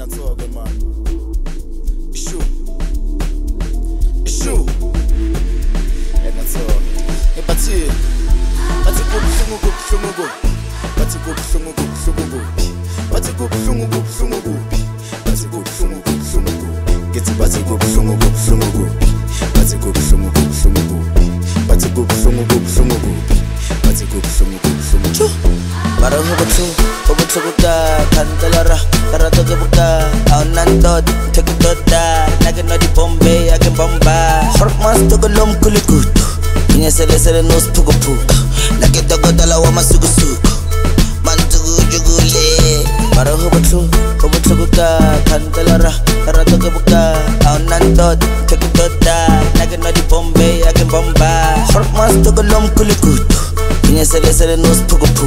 na tåg och man Tjo Tjo Ena tåg Bathi Bathi kubuhlungu kubuhlungu kuphi Bathi kubuhlungu kubuhlungu kuphi Bathi kubuhlungu kubuhlungu kuphi Bathi kubuhlungu kubuhlungu kuphi Ngithi bathi kubuhlungu kubuhlungu kuphi Bathi kubuhlungu kubuhlungu kuphi Bathi kubuhlungu kubuhlungu kuphi Bathi kubuhlungu kubuhlungu kuphi Bathi kubuhlungu kubuhlungu kuphi Bubot sa kuta, kantalara, karato ka buka Taon nantod, takutota Nagano di Bombay, agang bomba Hork mas tagalom kulikuto Pinya sele sele nos pugupu Nakita ko dalawa suku Mantugu jugule Para hubotso, hubot sa kuta Kantalara, karato ka buka Taon nantod, takutota Nagano di Bombay, agang bomba Hork mas tagalom kulikuto Pinya sele sele nos pugupu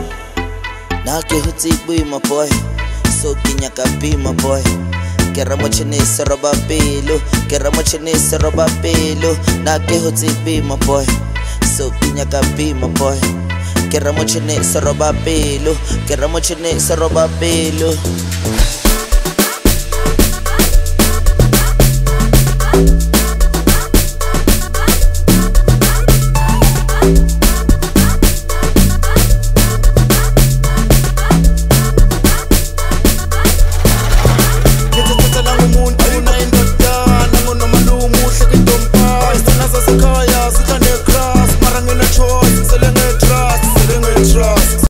nake hutibui maboy boy maboy keramo chinise roba pelo keramo chinise roba pelo nake hutibi maboy boy maboy keramo chinise roba pelo keramo chinise roba pelo